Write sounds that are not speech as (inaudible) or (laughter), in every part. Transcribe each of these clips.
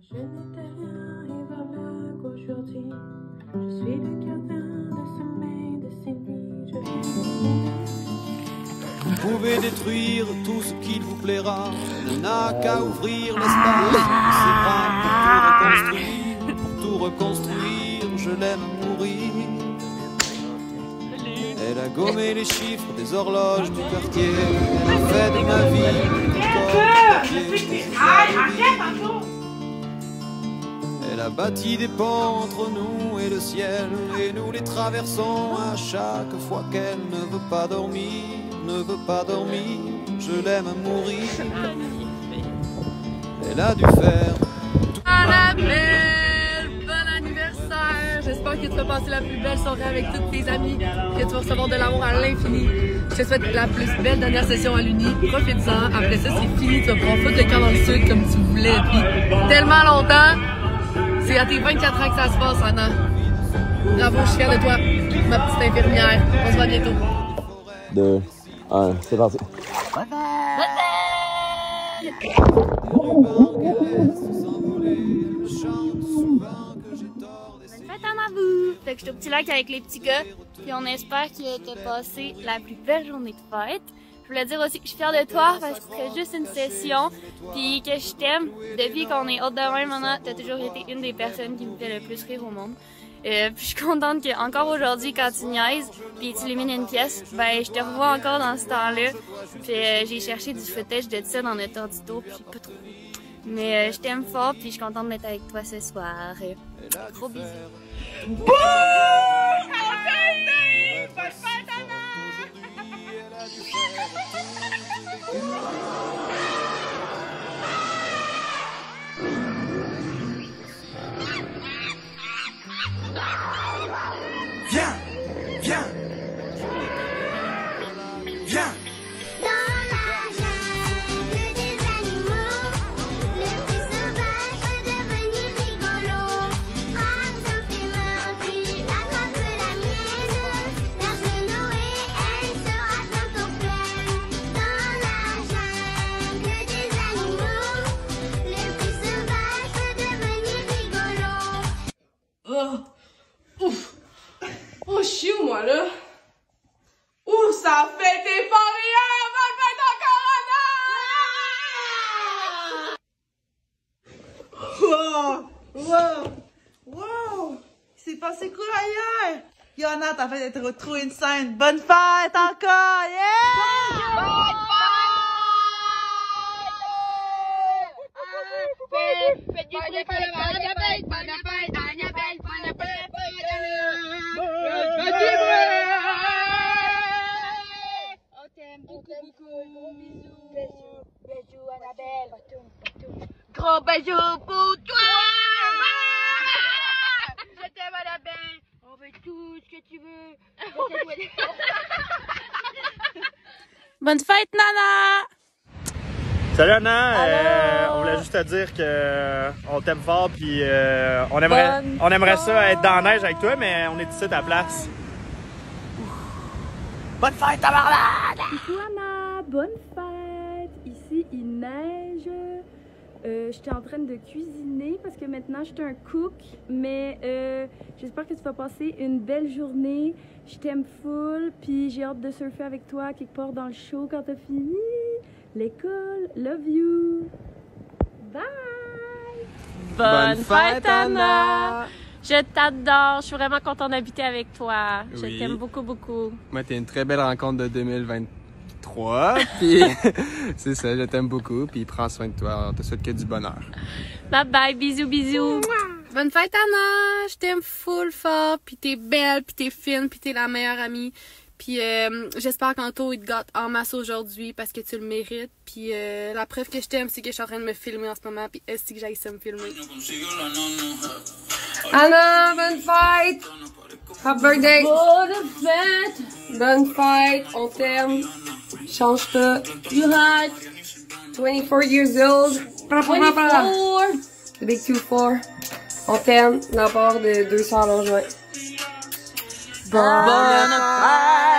Je n'étais rien et voilà qu'aujourd'hui, je suis le gardien de sommeil de ces nuits. Je Vous pouvez détruire tout ce qu'il vous plaira. Il n'a qu'à ouvrir l'espace de ses bras pour tout reconstruire. Pour tout reconstruire, je l'aime mourir. Elle a gommé les chiffres des horloges du quartier. Elle a fait de ma vie une corps de papier. Elle a bâti des ponts entre nous et le ciel, et nous les traversons à chaque fois qu'elle ne veut pas dormir, ne veut pas dormir. Je l'aime à mourir. Elle a dû faire Annabelle, bon anniversaire! J'espère que tu vas passer la plus belle soirée avec toutes tes amies, que tu vas recevoir de l'amour à l'infini. Je te souhaite la plus belle dernière session à l'Uni. Profite-en. Après ça, c'est fini. Tu vas pouvoir foutre le camp dans le sud comme tu voulais depuis tellement longtemps. C'est à tes 24 ans que ça se passe, Anna. Bravo, je suis fière de toi, ma petite infirmière. On se voit bientôt. 2, 1, c'est parti. À vous! Fait que j'étais au petit lac avec les petits gars, puis on espère que t'as passé la plus belle journée de fête. Je voulais dire aussi que je suis fière de toi parce que c'était juste une session, puis que je t'aime. Depuis qu'on est haute de même, maintenant, t'as toujours été une des personnes qui me fait le plus rire au monde. Euh, puis je suis contente que encore aujourd'hui, quand tu niaises, puis tu illumines une pièce, ben je te revois encore dans ce temps-là. Puis euh, j'ai cherché du footage de ça dans notre audito, puis j'ai pas trouvé. Mais euh, je t'aime fort, puis je suis contente d'être avec toi ce soir. Gros bisous. Viens, 就是。Yana, t'as fait d'être trop insane. Bonne fête encore! Yeah! Gros bisous. Pour toi! Je t'aime, Annabelle! On veut tout ce que tu veux! (laughs) Bonne fête, Nana! Salut Anna, Euh, on voulait juste te dire que euh, on t'aime fort puis euh, on aimerait Bonne on aimerait ça être dans la neige avec toi mais on est ici à ta place. Bonne fête tabarnak! Coucou Anna, bonne fête! Ici il neige. Euh, J'étais en train de cuisiner parce que maintenant je suis un cook, mais euh, j'espère que tu vas passer une belle journée. Je t'aime full, puis j'ai hâte de surfer avec toi quelque part dans le show quand t'as fini. L'école, love you! Bye! Bonne, fête, Anna! Je t'adore! Je suis vraiment contente d'habiter avec toi. Je Oui. t'aime beaucoup, beaucoup. Moi, t'es une très belle rencontre de 2023. (laughs) Puis, c'est ça, je t'aime beaucoup. Puis, prends soin de toi. On te souhaite que du bonheur. Bye bye, bisous, bisous! Bonne fête, Anna! Je t'aime full fort, pis t'es belle, pis t'es fine, pis t'es la meilleure amie. Puis euh, j'espère qu'Anto, il te gâte en masse aujourd'hui parce que tu le mérites. Puis euh, la preuve que je t'aime, c'est que je suis en train de me filmer en ce moment. Puis est-ce que j'aille ça me filmer? Anna, bonne fête! Happy birthday! Bonne fête! Bonne fête! On t'aime! Change pas! You hot! 24 years old! 24! The big 2-4. On t'aime de la part de deux sœurs Longeoin. Bonne fête, Annabelle! Bonne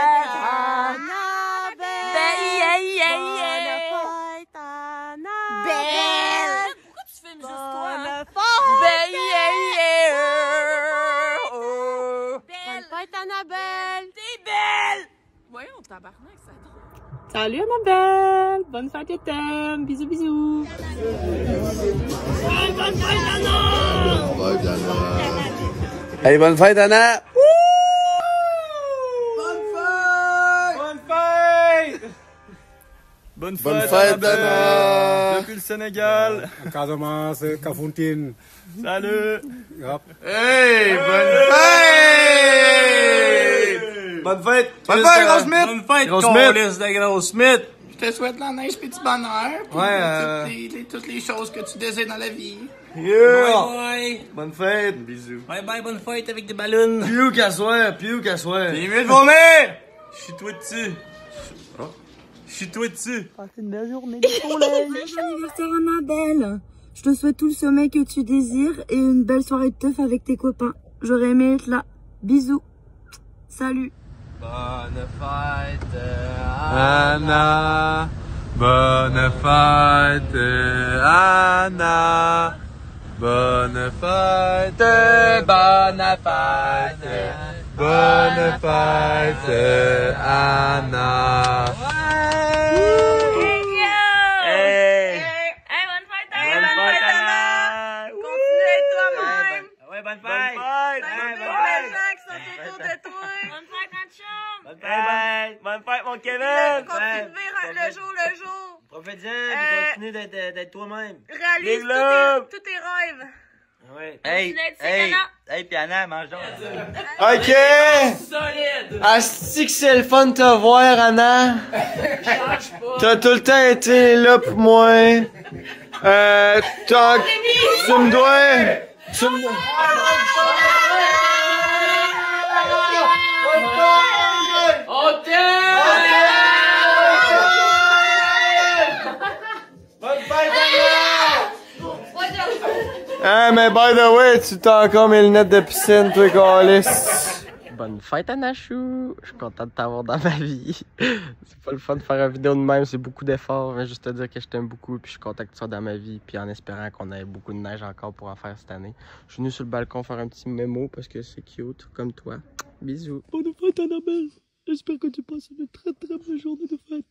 tabarnak, ça Salut ma belle! Bonne fête je t'aime! Bisous bisous! bonne fête Anna! Hey, bonne fête, Anna! Bonne fête! Bonne fête! Bonne fête, Anna! Depuis le Sénégal. Casamance, Kafountine. Salut! Hey, bonne fête! Bonne fête! Bonne fête, Gros Smith! Bonne fête, Gros Smith! de Gros Smith. Je te souhaite la neige et du bonheur. puis Ouais, euh, toutes, les, les- toutes les choses que tu désires dans la vie. Yeah! Bye Bonne fête! Bisous. bye. Bye bye, bonne fête avec des ballons. Piou qu'à soir, piou qu'à soir. C'est mieux de vomir. Je suis toi dessus. Je suis toi dessus. Joyeux anniversaire Annabelle Je te souhaite tout le sommeil que tu désires et une belle soirée de teuf avec tes copains. J'aurais aimé être là. Bisous. Salut. Bonne fête, Anna. Bonne fête, Anna. Bonne fête, bonne fête. Bonne fête, Anna. Hey! Hey, bonne fête, Bonne fête, Anna! Continue à être toi-même. Ouais, bonne fête! Bonne fête! Tous les gens qui sont autour de toi. Bonne fête, notre chum! Bonne fête! Bonne fête, mon Kevin! Continue de vivre le jour le jour. Profite-en, Euh, continue d'être toi-même. Réalise tous tes, tous tes rêves. Ouais. Hey, hey, hey, puis Anna, mangeons. Ok! Asti que c'est le fun de te voir, Anna. T'as tout le temps été là pour moi. Euh, t'as- tu me dois... Tu me dois... Ah, mais by the way, tu t'as encore mes lunettes de piscine, toi, Calis. Bonne fête, Anachou! Je suis content de t'avoir dans ma vie. c'est pas le fun de faire une vidéo de même, c'est beaucoup d'efforts. Mais juste te dire que je t'aime beaucoup, puis je suis content que tu sois dans ma vie, puis en espérant qu'on ait beaucoup de neige encore pour en faire cette année. Je suis venu sur le balcon faire un petit mémo parce que c'est cute, comme toi. Bisous. Bonne fête Annabelle! J'espère que tu passes une très très belle journée de fête.